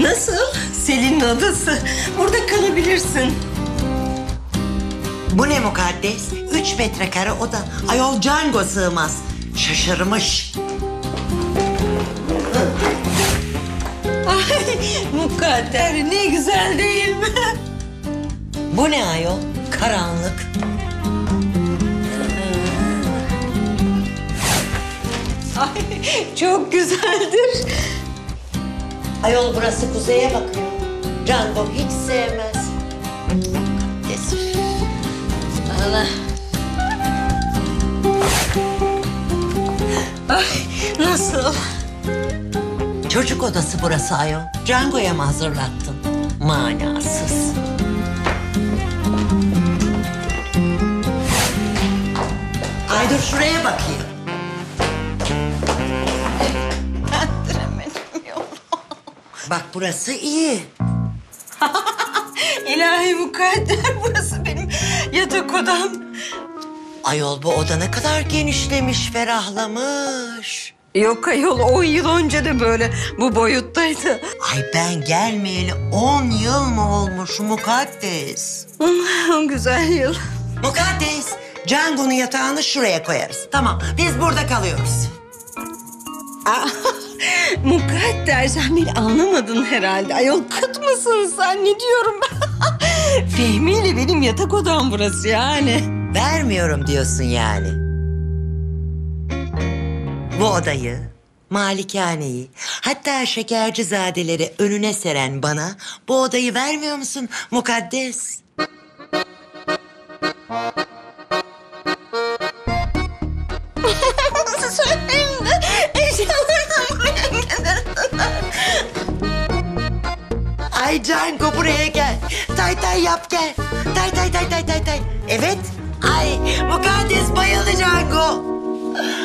Nasıl? Selin'in odası. Burada kalabilirsin. Bu ne mukaddes? Üç metrekare oda. Ayol Django sığmaz. Şaşırmış. Ay mukadder ne güzel değil mi? Bu ne ayol? Karanlık. Ay çok güzeldir. Ayol burası kuzeye bakıyor. Django hiç sevmez. Mukaddes. Allah. Ay nasıl? Çocuk odası burası ayol. Django'ya mı hazırlattın? Manasız. Ay dur şuraya bakayım. Bak burası iyi. İlahi mukadder burası benim yatak odam. Ayol bu oda ne kadar genişlemiş, ferahlamış. Yok ayol 10 yıl önce de böyle bu boyuttaydı. Ay ben gelmeyeli on yıl mı olmuş mukaddes? Güzel yıl. Mukaddes, Django'nun yatağını şuraya koyarız. Tamam, biz burada kalıyoruz. Aa, mukadder sen beni anlamadın herhalde. Ayol kıt mısın sen ne diyorum ben? Fehmi ile benim yatak odam burası yani. Vermiyorum diyorsun yani. Bu odayı, malikaneyi, hatta şekercizadeleri önüne seren bana bu odayı vermiyor musun mukaddes? Ay Django buraya gel. Tay tay yap gel. Tay tay tay tay tay tay. Evet. Ay mukaddes bayıldı Django.